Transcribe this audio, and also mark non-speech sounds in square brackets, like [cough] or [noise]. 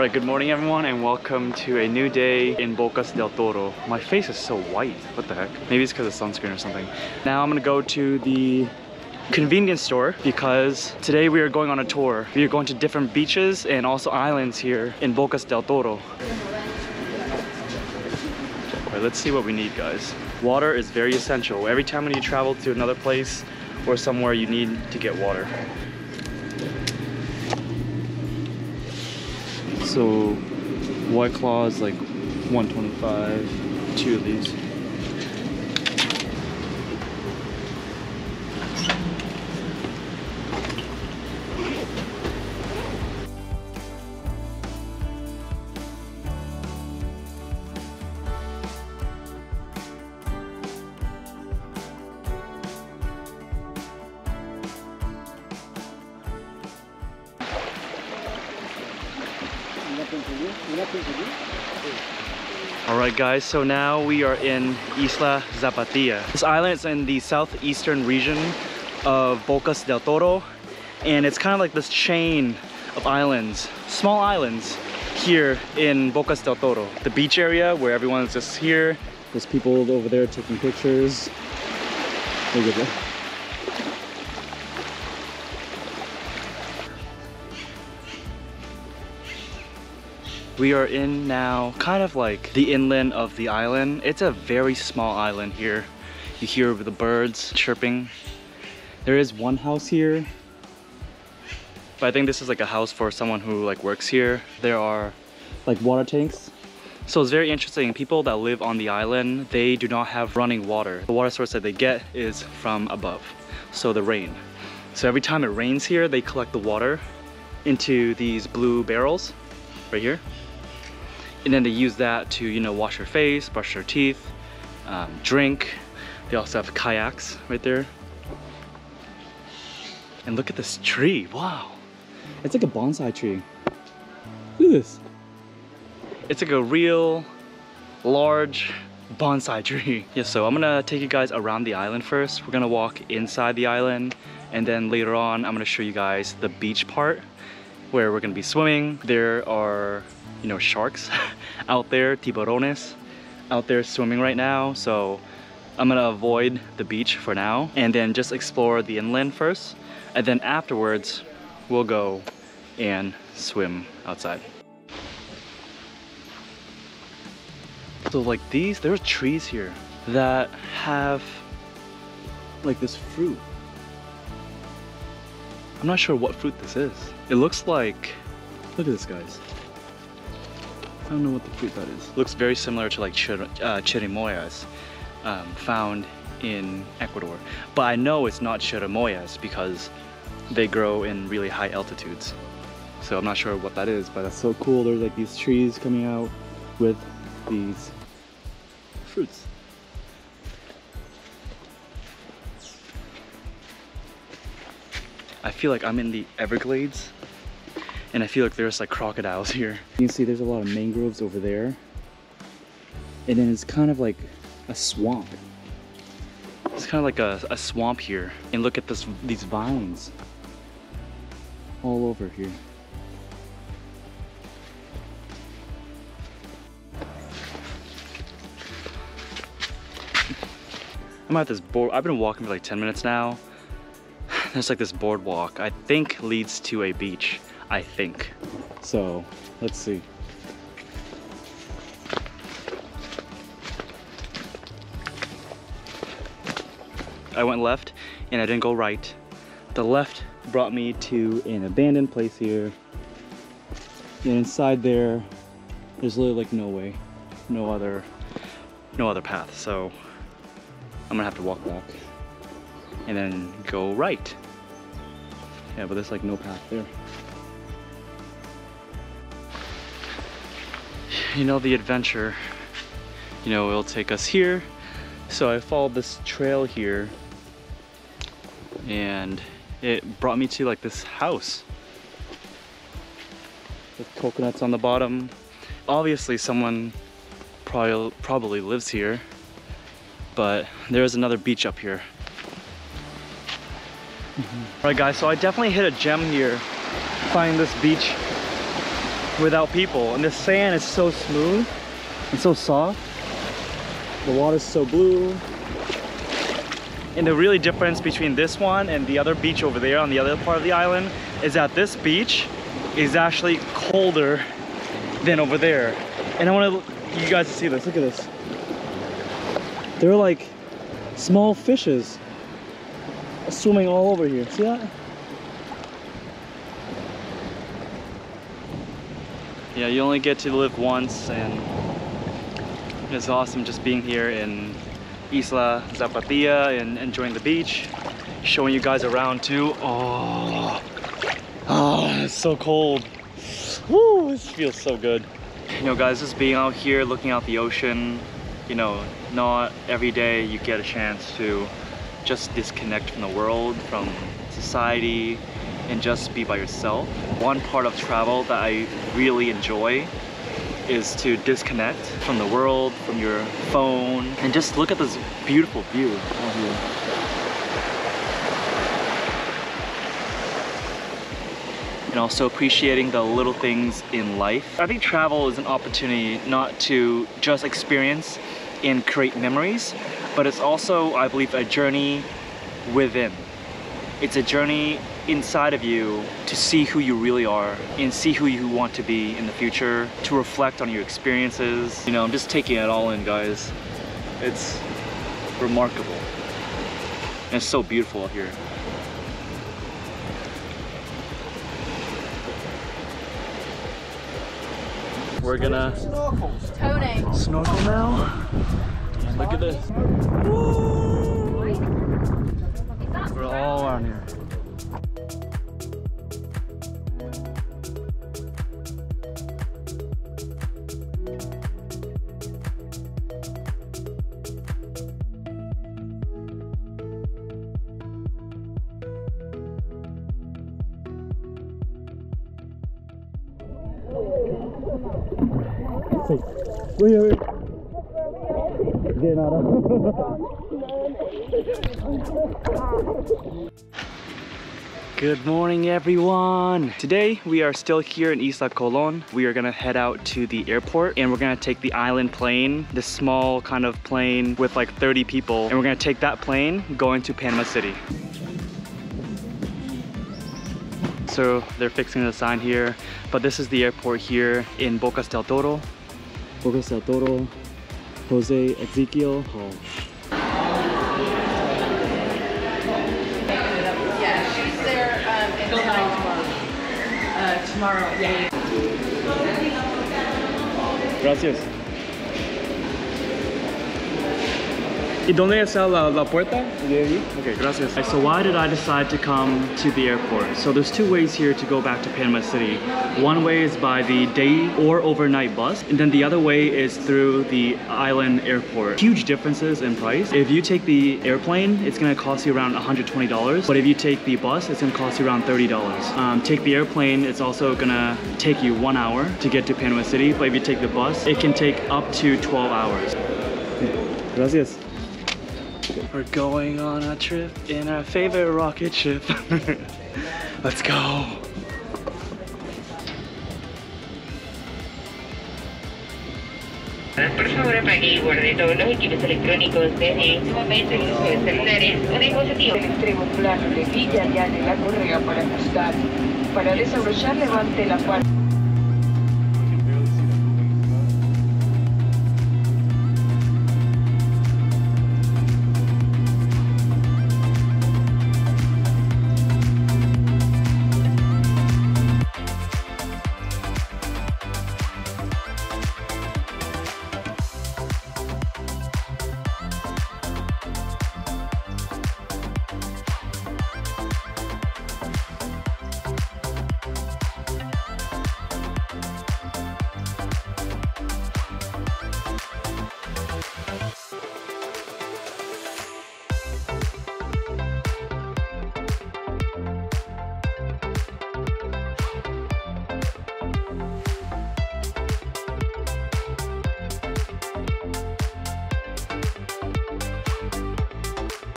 Alright, good morning everyone and welcome to a new day in Bocas del Toro. My face is so white, what the heck? Maybe it's because of sunscreen or something. Now I'm gonna go to the convenience store because today we are going on a tour. We are going to different beaches and also islands here in Bocas del Toro. Alright, let's see what we need guys. Water is very essential. Every time when you travel to another place or somewhere you need to get water. So White Claw is like 125, two of these. Alright guys, so now we are in Isla Zapatilla. This island is in the southeastern region of Bocas del Toro and it's kind of like this chain of islands, small islands here in Bocas del Toro. The beach area where everyone's just here. There's people over there taking pictures. Look at that. We are in now kind of like the inland of the island. It's a very small island here. You hear the birds chirping. There is one house here. But I think this is like a house for someone who like works here. There are like water tanks. So it's very interesting. People that live on the island, they do not have running water. The water source that they get is from above. So the rain. So every time it rains here, they collect the water into these blue barrels right here and then they use that to you know wash their face brush their teeth um, drink. They also have kayaks right there. And look at this tree. Wow. It's like a bonsai tree. Look at this. It's like a real large bonsai tree. [laughs] Yeah so i'm gonna take you guys around the island first. We're gonna walk inside the island. And then later on i'm gonna show you guys the beach part where we're gonna be swimming there are you know, sharks [laughs] out there, tiburones out there swimming right now. So I'm gonna avoid the beach for now and then just explore the inland first. And then afterwards, we'll go and swim outside. So like these, there's trees here that have like this fruit. I'm not sure what fruit this is. It looks like, look at this guys. I don't know what the fruit that is. Looks very similar to like chir uh, chirimoyas um, found in Ecuador. But I know it's not chirimoyas because they grow in really high altitudes. So I'm not sure what that is, but that's so cool. There's like these trees coming out with these fruits. I feel like I'm in the Everglades and I feel like there's like crocodiles here. You can see there's a lot of mangroves over there. And then it's kind of like a swamp. It's kind of like a, a swamp here. And look at this these vines all over here. I'm at this board. I've been walking for like 10 minutes now. [laughs] There's like this boardwalk I think leads to a beach. I think. So let's see. I went left and I didn't go right. The left brought me to an abandoned place here. And inside there, there's literally like no way, no other, no other path. So I'm gonna have to walk back and then go right. Yeah, but there's like no path there. you know, the adventure, you know, it'll take us here. So I followed this trail here and it brought me to like this house with coconuts on the bottom. Obviously someone probably, probably lives here, but there's another beach up here. Mm -hmm. All right guys, so I definitely hit a gem here, finding this beach without people. And the sand is so smooth and so soft. The water's so blue. And the really difference between this one and the other beach over there on the other part of the island is that this beach is actually colder than over there. And I want to you guys to see this. Look at this. They're like small fishes swimming all over here. See that? Yeah, you only get to live once and it's awesome just being here in Isla Zapatilla and enjoying the beach. Showing you guys around too. Oh, oh it's so cold. Woo, this feels so good. You know guys, just being out here looking out the ocean, you know, not every day you get a chance to just disconnect from the world, from society, and just be by yourself. One part of travel that I really enjoy is to disconnect from the world, from your phone, and just look at this beautiful view and also appreciating the little things in life. I think travel is an opportunity not to just experience and create memories, but it's also, I believe, a journey within. It's a journey inside of you to see who you really are and see who you want to be in the future, to reflect on your experiences. You know, I'm just taking it all in, guys. It's remarkable. And it's so beautiful out here. We're gonna Toning. snorkel now. Look at this. We're all around here. Wait, wait, wait. Getting out Good morning everyone! Today we are still here in Isla Colon. We are gonna head out to the airport and we're gonna take the island plane, this small kind of plane with like 30 people, and we're gonna take that plane going to Panama City. So they're fixing the sign here, but this is the airport here in Bocas del Toro. Bocas del Toro, Jose Ezequiel Hall. Yeah, she's there um, until uh, tomorrow. Yeah. Gracias. ¿Y dónde está la, la puerta? De ahí? Okay, gracias. So why did I decide to come to the airport? So there's two ways here to go back to Panama City. One way is by the day or overnight bus, and then the other way is through the island airport. Huge differences in price. If you take the airplane, it's gonna cost you around $120, but if you take the bus, it's gonna cost you around $30. Um, take the airplane, it's also gonna take you one hour to get to Panama City, but if you take the bus, it can take up to 12 hours. Gracias. We're going on a trip in our favorite rocket ship. [laughs] Let's go. Por favor, apague y guarde todos los equipos electrónicos desde este momento el uso de celulares o dispositivos. El extremo plano de Villa y la correa para ajustar. Para desabrollar, levante la parte.